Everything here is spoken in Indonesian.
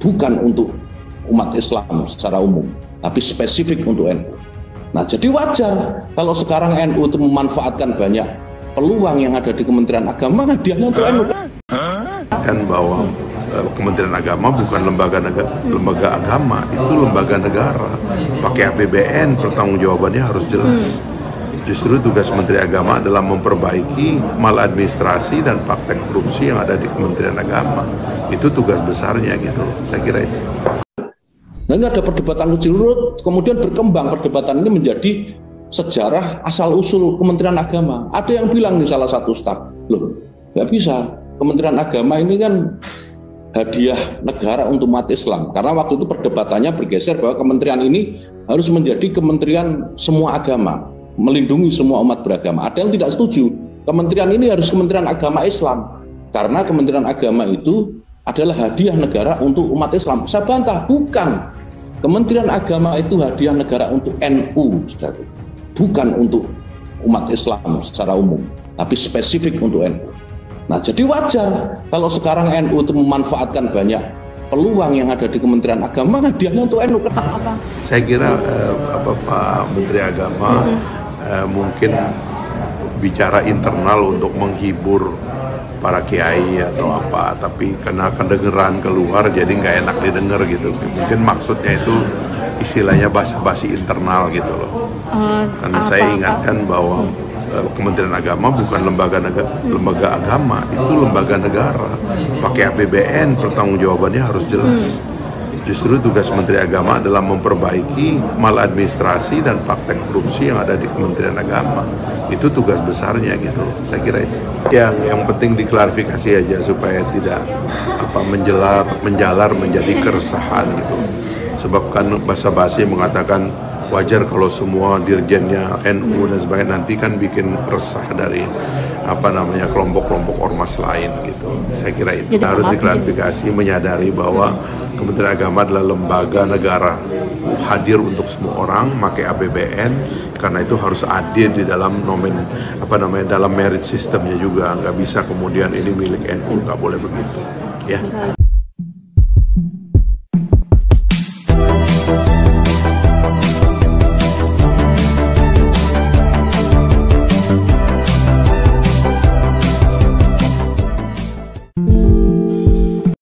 bukan untuk umat Islam secara umum, tapi spesifik untuk NU. Nah, jadi wajar kalau sekarang NU itu memanfaatkan banyak peluang yang ada di Kementerian Agama, hadiahnya untuk NU. Kan bahwa eh, Kementerian Agama bukan lembaga negara, lembaga agama, itu lembaga negara. Pakai APBN, pertanggungjawabannya harus jelas. Justru tugas Menteri Agama adalah memperbaiki maladministrasi dan praktek korupsi yang ada di Kementerian Agama. Itu tugas besarnya gitu. Saya kira itu. Nah ini ada perdebatan urut, kemudian berkembang perdebatan ini menjadi sejarah asal usul Kementerian Agama. Ada yang bilang di salah satu staf, loh nggak bisa. Kementerian Agama ini kan hadiah negara untuk umat Islam. Karena waktu itu perdebatannya bergeser bahwa kementerian ini harus menjadi kementerian semua agama, melindungi semua umat beragama. Ada yang tidak setuju. Kementerian ini harus kementerian agama Islam. Karena kementerian agama itu adalah hadiah negara untuk umat Islam. Saya bantah, bukan. Kementerian Agama itu hadiah negara untuk NU, saudara. bukan untuk umat Islam secara umum, tapi spesifik untuk NU. Nah, jadi wajar kalau sekarang NU itu memanfaatkan banyak peluang yang ada di Kementerian Agama, hadiahnya untuk NU. Kenapa? Saya kira eh, apa Pak Menteri Agama eh, mungkin bicara internal untuk menghibur para kiai atau apa tapi karena kedengeran keluar jadi nggak enak didengar gitu. Mungkin maksudnya itu istilahnya basa-basi internal gitu loh. Kan saya ingatkan bahwa eh, Kementerian Agama bukan lembaga negara, lembaga agama itu lembaga negara. Pakai APBN pertanggungjawabannya harus jelas Justru tugas Menteri Agama adalah memperbaiki maladministrasi dan praktek korupsi yang ada di Kementerian Agama. Itu tugas besarnya gitu. Saya kira itu. Yang yang penting diklarifikasi aja supaya tidak apa menjelar menjalar menjadi keresahan gitu. Sebab kan basa-basi mengatakan wajar kalau semua dirjennya NU dan sebagainya nanti kan bikin resah dari apa namanya kelompok-kelompok ormas lain gitu. Saya kira itu harus diklarifikasi menyadari bahwa Kementerian Agama adalah lembaga negara hadir untuk semua orang pakai APBN karena itu harus adil di dalam nomen apa namanya dalam merit sistemnya juga. Nggak bisa kemudian ini milik NU nggak boleh begitu ya